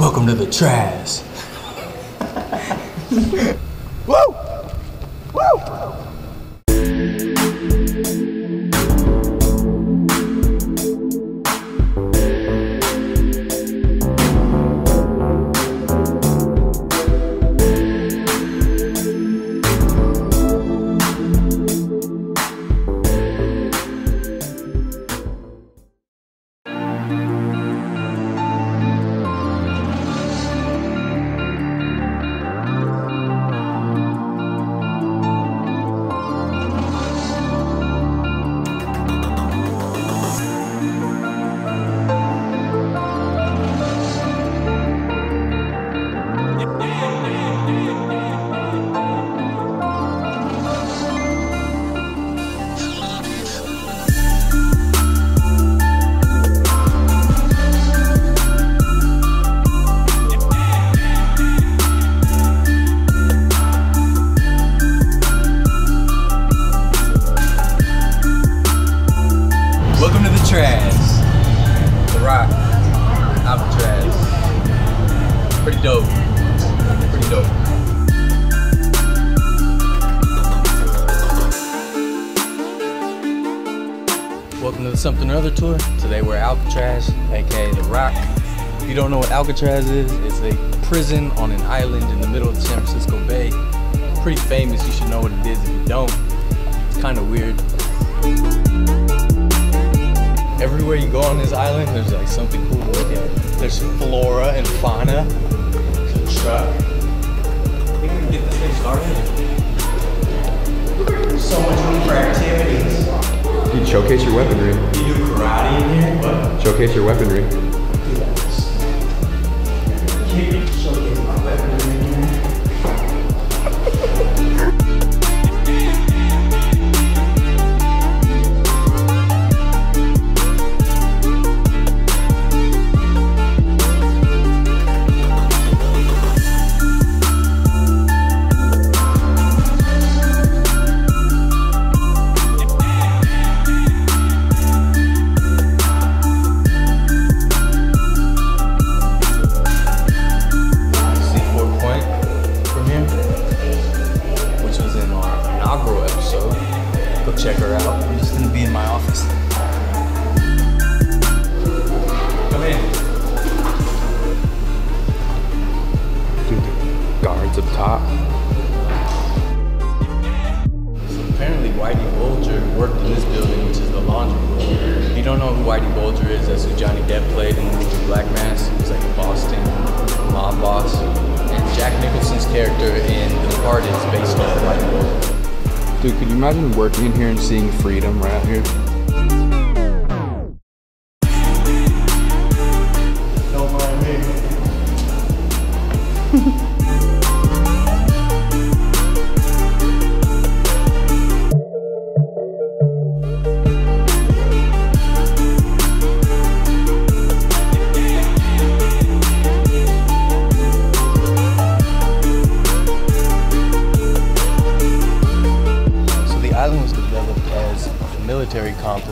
Welcome to the trash. Woo! Woo! Today we're Alcatraz, aka The Rock. If you don't know what Alcatraz is, it's a prison on an island in the middle of the San Francisco Bay. Pretty famous, you should know what it is if you don't. It's kind of weird. Everywhere you go on this island, there's like something cool to look at. There's flora and fauna. There's a truck. I think we can get this thing started. So much room for activities. You showcase your weaponry. You Showcase your weaponry. Whitey Bulger is, that's who Johnny Depp played in the movie Black Mass. He's like a Boston mob boss. And Jack Nicholson's character in The Departed is based on Whitey Bulger. Dude, could you imagine working in here and seeing freedom right out here?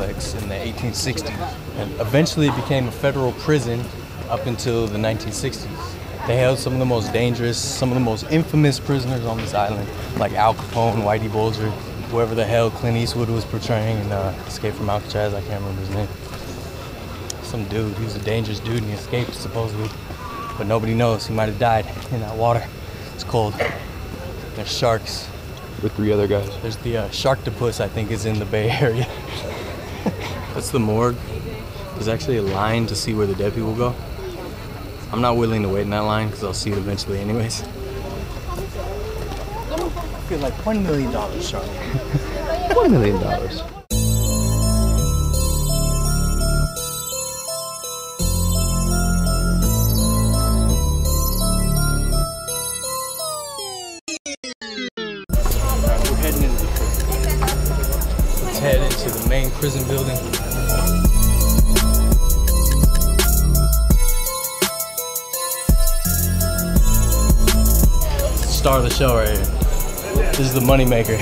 Complex in the 1860s and eventually it became a federal prison up until the 1960s. They held some of the most dangerous, some of the most infamous prisoners on this island, like Al Capone, Whitey Bulger, whoever the hell Clint Eastwood was portraying in uh, Escape from Alcatraz, I can't remember his name. Some dude, he was a dangerous dude and he escaped supposedly, but nobody knows, he might have died in that water. It's cold. There's sharks, With three other guys. there's the uh, Sharktopus, I think, is in the Bay Area. That's the morgue. There's actually a line to see where the dead people go. I'm not willing to wait in that line because I'll see it eventually, anyways. I feel like $1 million, Charlie. One million prison building. Star of the show right here. This is the moneymaker.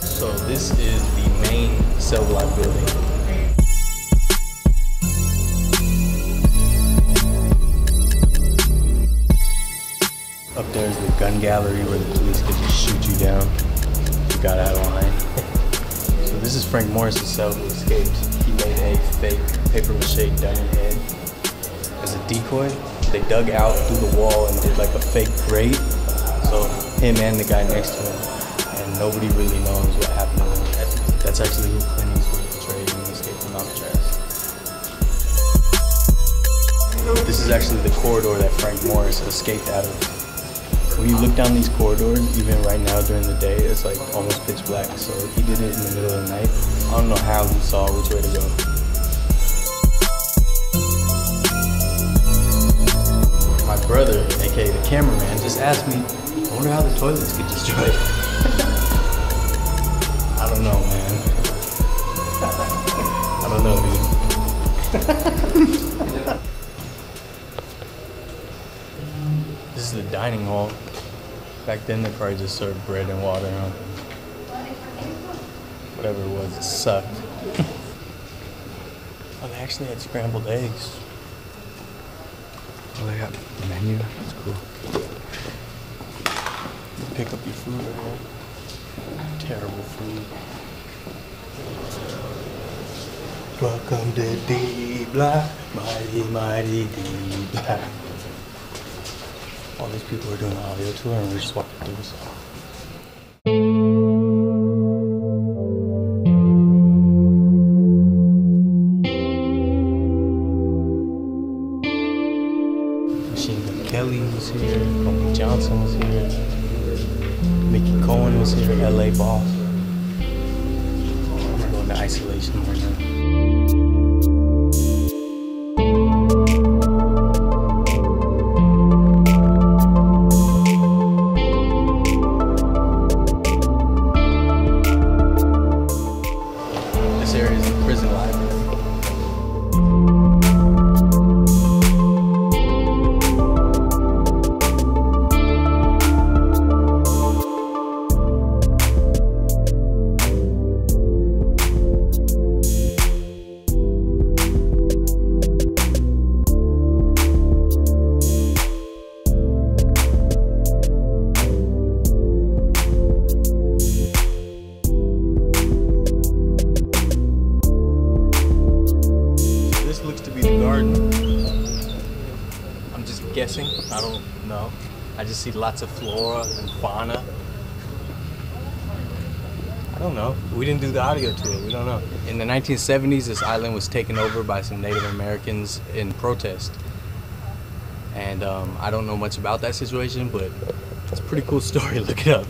So this is the main cell block building. Gallery where the police could just shoot you down if you got out of line. so this is Frank Morris's cell who escaped. He made a fake paper mache diamond head as a decoy. They dug out through the wall and did like a fake grate. So him and the guy next to him, and nobody really knows what happened to him. That's actually who Clint Eastwood portrayed in Escape from Alcatraz. This is actually the corridor that Frank Morris escaped out of. When you look down these corridors, even right now during the day, it's like almost pitch black. So he did it in the middle of the night. I don't know how he saw which way to go. My brother, aka the cameraman, just asked me, I wonder how the toilets get destroyed. I don't know, man. I don't know, dude. This is the dining hall. Back then, they probably just served bread and water. Huh? Whatever it was, it sucked. oh, they actually had scrambled eggs. Oh, they got the menu. That's cool. Pick up your food right. Terrible food. Welcome to D Block, mighty, mighty D Block. All these people are doing an audio tour and we're just walking through this. Machine Gun Kelly was here, Homie Johnson was here, Mickey Cohen was here, LA Boss. I'm going to isolation right now. I lots of flora and fauna. I don't know. We didn't do the audio tour. We don't know. In the 1970s, this island was taken over by some Native Americans in protest. And um, I don't know much about that situation, but it's a pretty cool story. Look it up.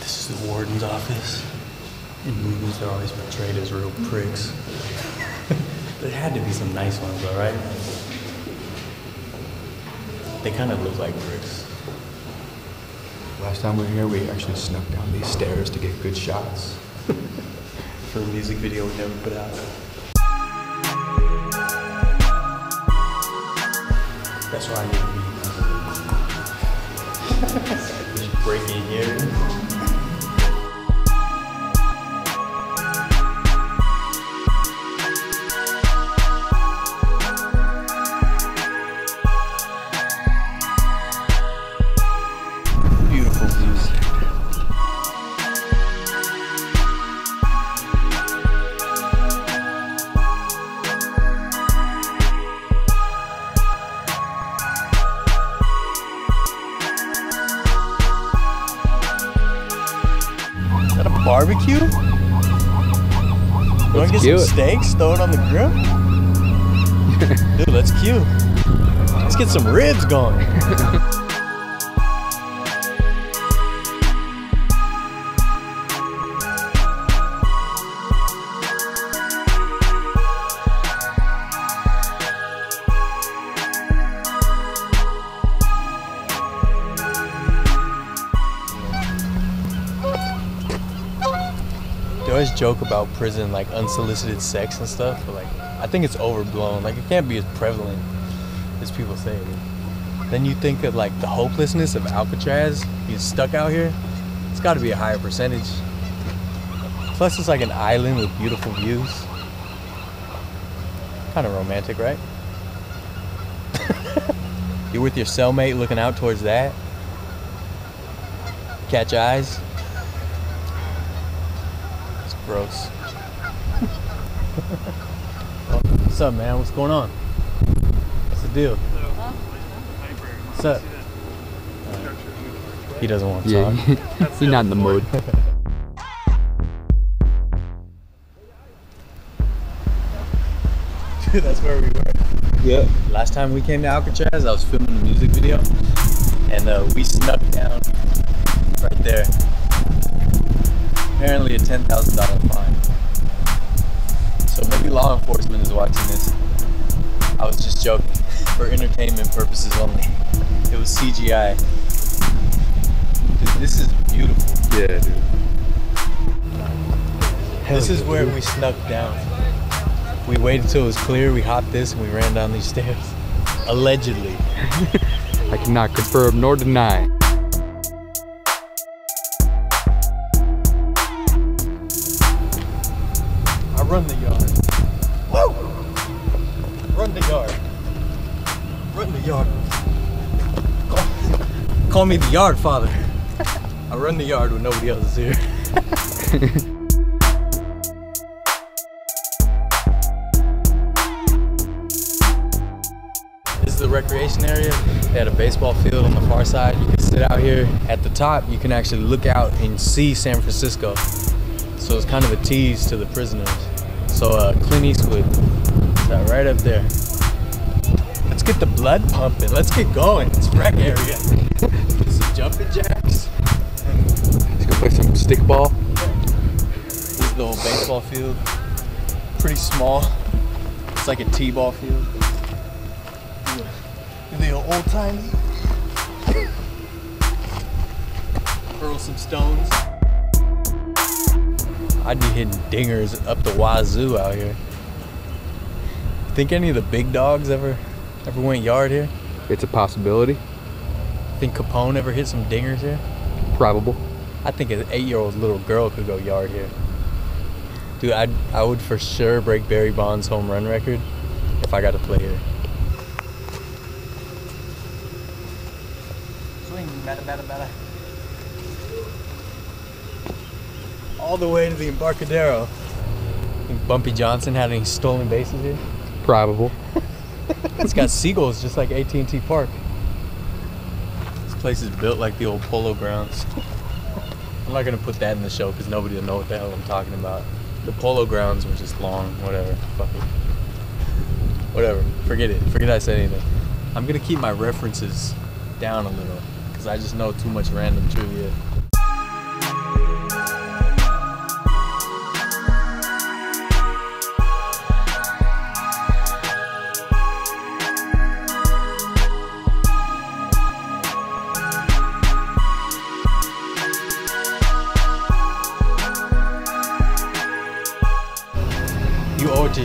This is the warden's office. In movies, they're always portrayed as real pricks. there had to be some nice ones, all right? They kind of look like pricks. Last time we were here, we actually snuck down these stairs to get good shots. For a music video we never put out. That's why I need to be. Uh, just break in here. Barbecue? You want to get cute. some steaks? Throw it on the grill? Dude, that's cute. Let's get some ribs going. joke about prison, like unsolicited sex and stuff, but like I think it's overblown. Like it can't be as prevalent as people say. Then you think of like the hopelessness of Alcatraz, being stuck out here. It's got to be a higher percentage. Plus, it's like an island with beautiful views. Kind of romantic, right? You're with your cellmate looking out towards that. Catch eyes. It's gross. What's up, man? What's going on? What's the deal? What's up? He doesn't want to Yeah, talk. he's not in the mood. Dude, that's where we were. Yeah. Last time we came to Alcatraz, I was filming a music video, and uh, we snuck down right there. Apparently, a ten thousand dollar fine. So maybe law enforcement is watching this. I was just joking, for entertainment purposes only. It was CGI. Dude, this is beautiful. Yeah, dude. This is where we snuck down. We waited till it was clear. We hopped this and we ran down these stairs. Allegedly. I cannot confirm nor deny. Run the yard. Whoa! Run the yard. Run the yard. Call, call me the yard father. I run the yard when nobody else is here. This is the recreation area. They had a baseball field on the far side. You can sit out here. At the top, you can actually look out and see San Francisco. So it's kind of a tease to the prisoners. So uh, Clint Eastwood, that right up there? Let's get the blood pumping. Let's get going. It's rec area. some jumping jacks. Let's go play some stickball. This old baseball field. Pretty small. It's like a t-ball field. The old timey. Hurl some stones. I'd be hitting dingers up the wazoo out here. Think any of the big dogs ever ever went yard here? It's a possibility. Think Capone ever hit some dingers here? Probable. I think an eight-year-old little girl could go yard here. Dude, I'd, I would for sure break Barry Bonds' home run record if I got to play here. Swing, batta, batta, batta. All the way to the Embarcadero. Think Bumpy Johnson had any stolen bases here? Probable. It's got seagulls just like AT&T Park. This place is built like the old polo grounds. I'm not gonna put that in the show because nobody will know what the hell I'm talking about. The polo grounds were just long, whatever. Fuck it. Whatever. Forget it. Forget I said anything. I'm gonna keep my references down a little because I just know too much random trivia.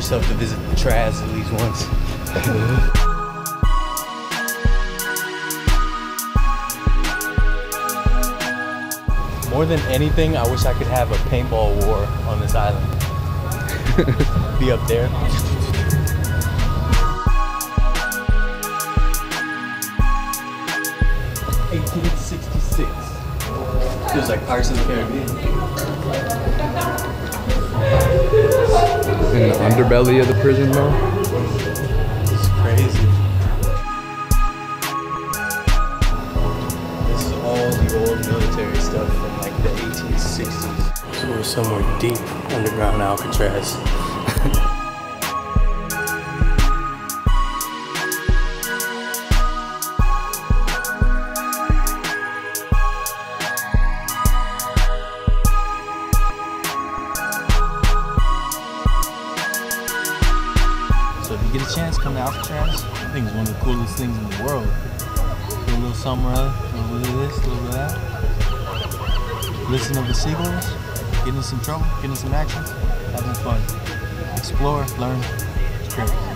Yourself to visit the Traz at least once. More than anything, I wish I could have a paintball war on this island. Be up there. Eighteen sixty six. Feels like Pirates of the Caribbean. In the underbelly of the prison, though. It's crazy. This is all the old military stuff from like the 1860s. So we're somewhere deep underground Alcatraz. come to Alcatraz. I think it's one of the coolest things in the world. A little other, a little bit of this, a little bit of that. Listen to the seagulls, get in some trouble, get in some action, having fun. Explore, learn. It's great.